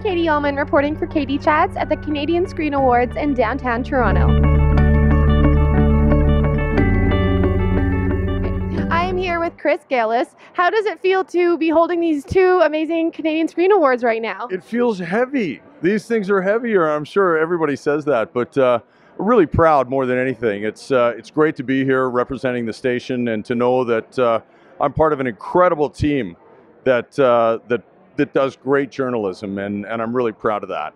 I'm Katie Uhlmann reporting for Katie Chats at the Canadian Screen Awards in downtown Toronto. I am here with Chris Gailus. How does it feel to be holding these two amazing Canadian Screen Awards right now? It feels heavy. These things are heavier. I'm sure everybody says that, but uh, really proud more than anything. It's uh, it's great to be here representing the station and to know that uh, I'm part of an incredible team that uh, that that does great journalism, and, and I'm really proud of that.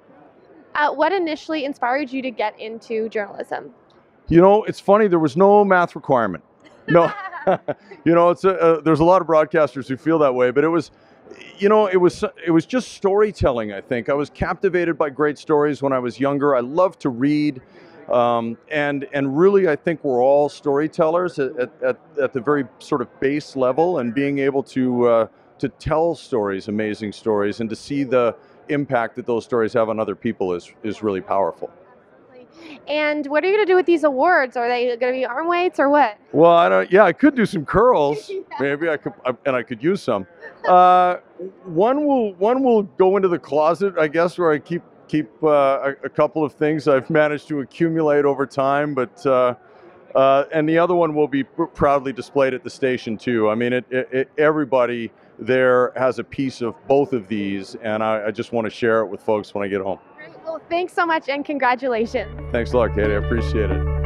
Uh, what initially inspired you to get into journalism? You know, it's funny. There was no math requirement. No, you know, it's a, uh, there's a lot of broadcasters who feel that way, but it was, you know, it was it was just storytelling. I think I was captivated by great stories when I was younger. I loved to read. Um, and and really, I think we're all storytellers at, at, at, the very sort of base level, and being able to uh, to tell stories, amazing stories, and to see the impact that those stories have on other people is is really powerful. And what are you going to do with these awards? Are they going to be arm weights or what? Well, I don't. Yeah, I could do some curls. yeah. Maybe I could, and I could use some. Uh, one will one will go into the closet, I guess, where I keep keep uh, a, a, couple of things I've managed to accumulate over time, but. Uh, uh, and the other one will be pr- proudly displayed at the station too. I mean, it, it, it, everybody there has a piece of both of these, and I, I just want to share it with folks when I get home. Great. Well, thanks so much, and congratulations. Thanks a lot, Katie. I appreciate it.